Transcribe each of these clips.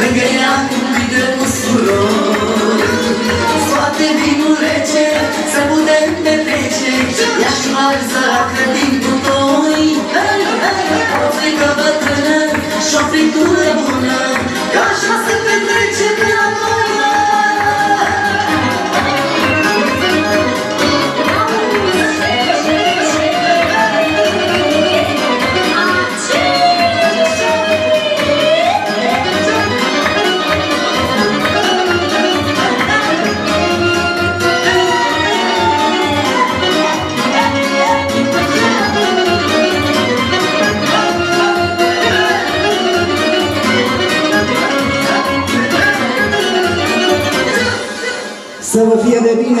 Lângă ea umbli de usuror Scoate vinul rece Să putem petrece. Ea-și marză din Să vă fie de bine!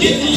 Yeah.